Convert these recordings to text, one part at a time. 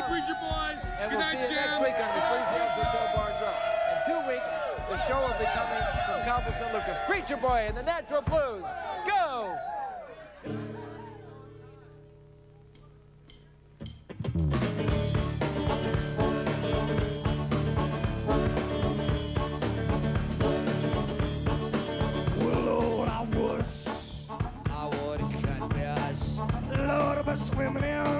night, Preacher Boy. And Good we'll night, see you Jim. next week on the Sleazy House Hotel Bar and Grill. In two weeks, the show will be coming from Cabo San Lucas. Preacher Boy and the Natural Blues. Go! Well, Lord, I was, I would cut grass. Lord, I've swimming in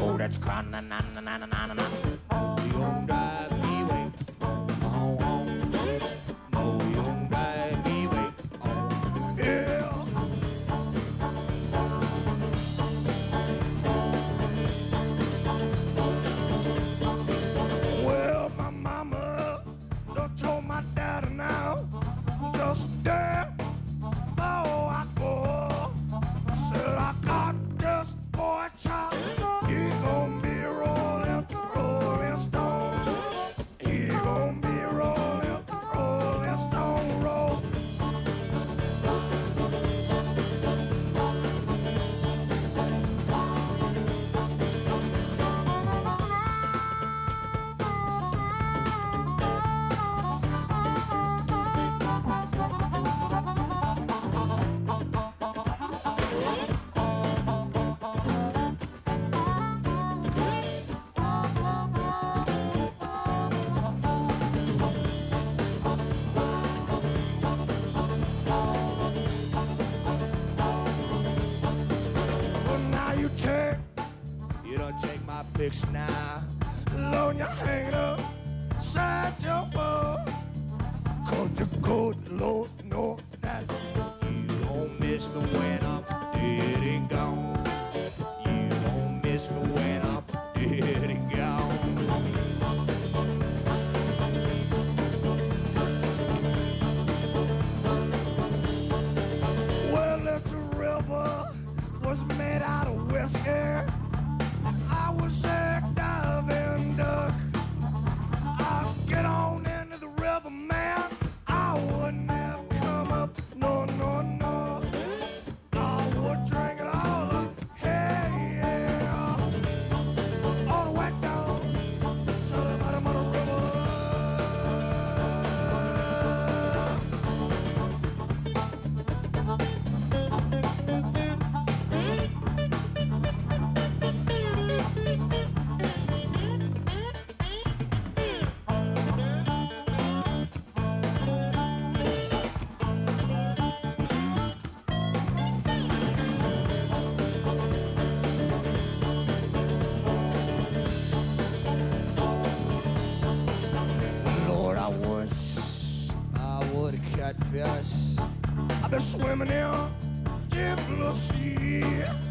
More that's crying, na na na na na na na. You gon' drive me away. On, oh, on. Oh. No, you gon' drive me away. On. Yeah. Well, my mama done told my daddy now, just pics now. load your hanging up, side your wall. Cause the good Lord know that You don't miss me when I would have catfish. I've been swimming in deep blue sea.